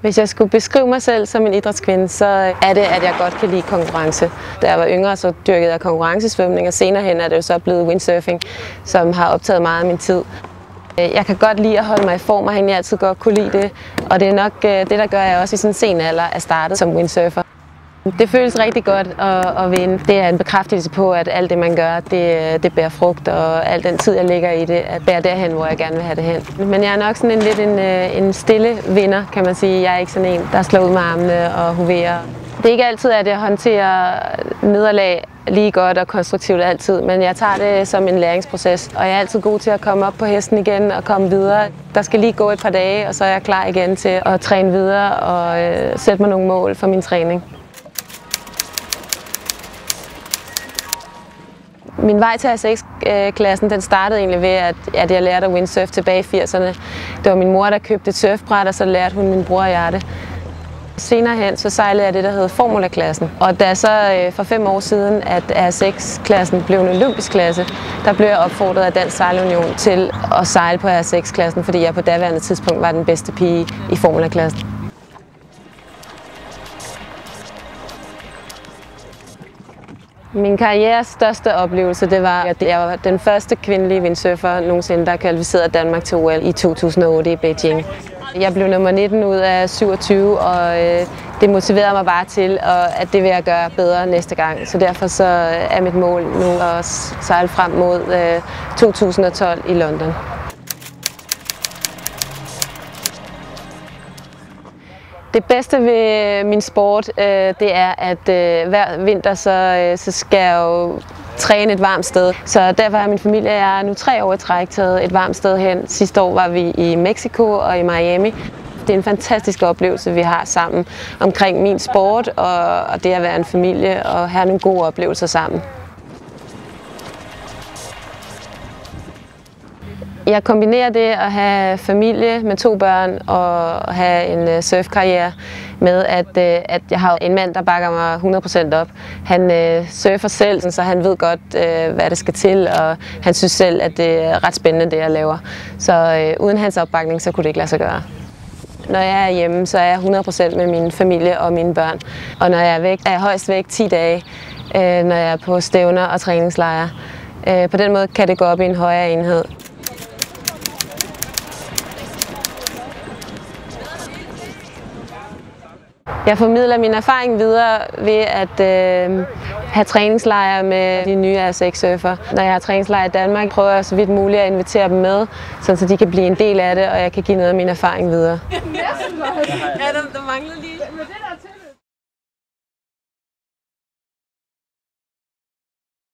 Hvis jeg skulle beskrive mig selv som en idrætskvinde, så er det, at jeg godt kan lide konkurrence. Da jeg var yngre, så dyrkede jeg konkurrencesvømning, og senere hen er det jo så blevet windsurfing, som har optaget meget af min tid. Øh, jeg kan godt lide at holde mig i form, og jeg altid godt kunne lide det. Og det er nok øh, det, der gør, at jeg også i sådan en sen alder er startet som windsurfer. Det føles rigtig godt at, at vinde. Det er en bekræftelse på, at alt det, man gør, det, det bærer frugt, og al den tid, jeg lægger i det, at bærer derhen, hvor jeg gerne vil have det hen. Men jeg er nok sådan en lidt en, øh, en stille vinder, kan man sige. Jeg er ikke sådan en, der slår ud med armene og hoverer. Det er ikke altid, at jeg håndterer nederlag lige godt og konstruktivt altid, men jeg tager det som en læringsproces, og jeg er altid god til at komme op på hesten igen og komme videre. Der skal lige gå et par dage, og så er jeg klar igen til at træne videre og øh, sætte mig nogle mål for min træning. Min vej til A6-klassen øh, den startede egentlig ved, at, at jeg lærte at windsurf tilbage i 80'erne. Det var min mor, der købte et surfbræt, og så lærte hun min bror og jeg det. Senere hen så sejlede jeg det, der hedder Formula-klassen. Og da så øh, for fem år siden, at R6-klassen blev en olympisk klasse, der blev jeg opfordret af Dansk Sejlunion til at sejle på R6-klassen, fordi jeg på daværende tidspunkt var den bedste pige i Formula-klassen. Min karrieres største oplevelse, det var, at jeg var den første kvindelige windsurfer nogensinde, der kvalificerede Danmark til OL i 2008 i Beijing. Jeg blev nummer 19 ud af 27, og øh, det motiverede mig bare til, at det vil jeg gøre bedre næste gang. Så derfor så øh, er mit mål nu at sejle frem mod øh, 2012 i London. Det bedste ved min sport, øh, det er, at øh, hver vinter, så, øh, så skal jeg jo træne et varmt sted. Så derfor har min familie og jeg nu tre år i træk taget et varmt sted hen. Sidste år var vi i Mexico og i Miami. Det er en fantastisk oplevelse, vi har sammen omkring min sport og, og det at være en familie og have nogle gode oplevelser sammen. Jeg kombinerer det at have familie med to børn og have en øh, surfkarriere med, at, øh, at jeg har en mand, der bakker mig 100% op. Han øh, surfer selv, så han ved godt, øh, hvad det skal til, og han synes selv, at det er ret spændende, det jeg laver. Så øh, uden hans opbakning, så kunne det ikke lade sig gøre. Når jeg er hjemme, så er jeg 100% med min familie og mine børn. Og når jeg er væk, er jeg højst væk 10 dage, øh, når jeg er på stævner og træningslejre. Øh, på den måde kan det gå op i en højere enhed. Jeg formidler min erfaring videre ved at øh, have træningslejre med de nye R6-surfer. Når jeg har træningslejre i Danmark, prøver jeg så vidt muligt at invitere dem med, så de kan blive en del af det, og jeg kan give noget af min erfaring videre. Ja, der, der mangler lige.